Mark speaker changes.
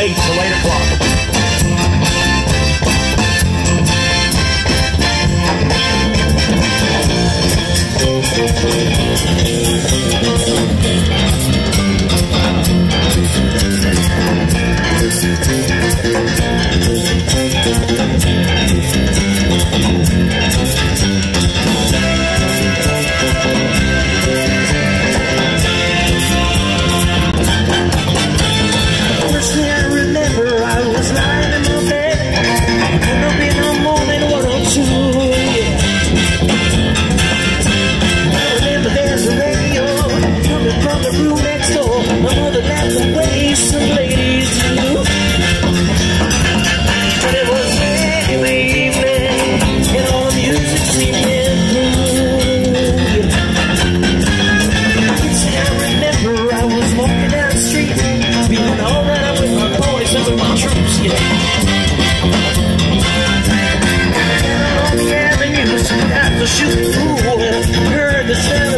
Speaker 1: 8 to 8 o'clock.
Speaker 2: to shoot through. Heard the sound.